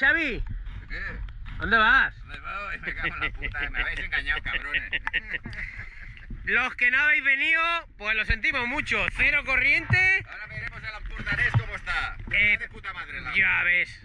Xavi, ¿Qué? ¿dónde vas? ¿Dónde voy? Me cago en la puta, me habéis engañado, cabrones. Los que no habéis venido, pues lo sentimos mucho. Cero corriente. Ahora veremos el Ampurdanés cómo está. Eh, de puta madre agua. Ya ves.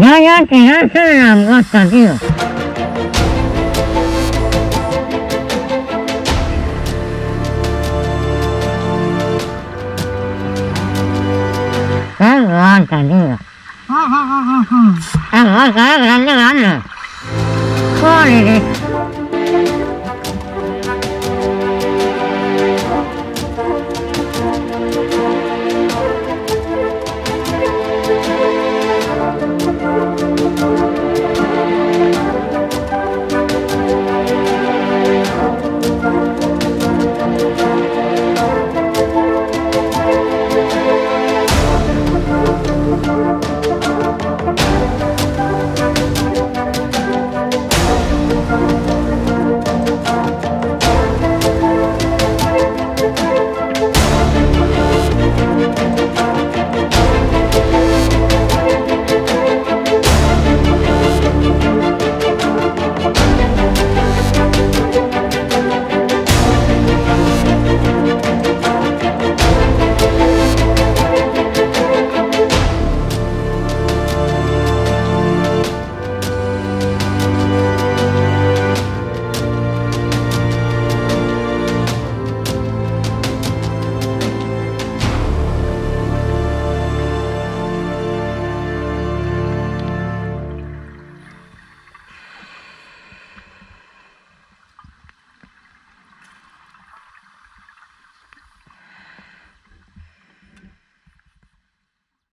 Ya, ya, que ya se me langosta, tío. ¡Qué langosta, tío! ¡Qué langosta, grande, grande! ¡Joder!